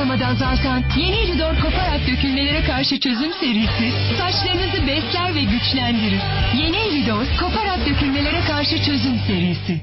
aşamada azaltan yeni Eridor koparak dökülmelere karşı çözüm serisi saçlarınızı besler ve güçlendirir. Yeni Eridor koparak dökülmelere karşı çözüm serisi.